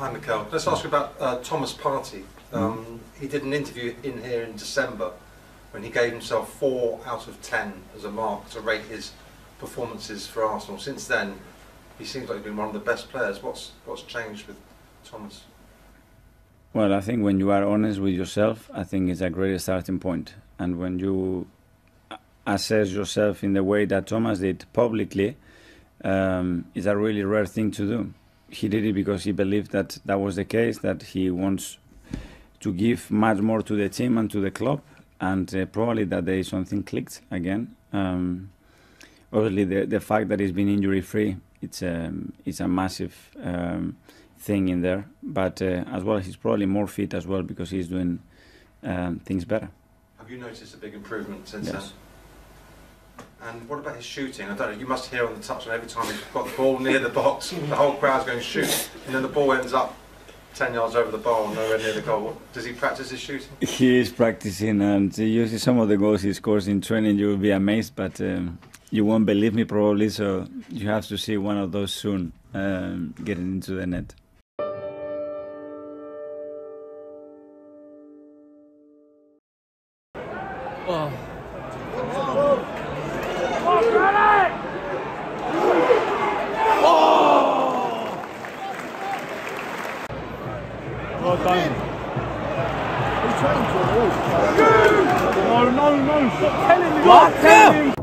Hi, Mikel. Let's ask you about uh, Thomas Partey. Um, He did an interview in here in December when he gave himself four out of ten as a mark to rate his performances for Arsenal. Since then, he seems like he's been one of the best players. What's what's changed with Thomas? Well, I think when you are honest with yourself, I think it's a great starting point. And when you assess yourself in the way that Thomas did publicly, um, it's a really rare thing to do. He did it because he believed that that was the case, that he wants to give much more to the team and to the club, and uh, probably that there is something clicked again. Um, obviously, the, the fact that he's been injury free, it's a, it's a massive um, thing in there. But uh, as well, he's probably more fit as well because he's doing um, things better. Have you noticed a big improvement since Yes. then? And what about his shooting? I don't know. You must hear on the touchline every time he's got the ball near the box, the whole crowd's going to shoot, and then the ball ends up ten yards over the bar, and nowhere near the goal. Does he practice his shooting? He is practicing, and you see some of the goals he scores in training. You will be amazed, but um, you won't believe me probably. So you have to see one of those soon um, getting into the net. Well done. No, no, no, stop telling me.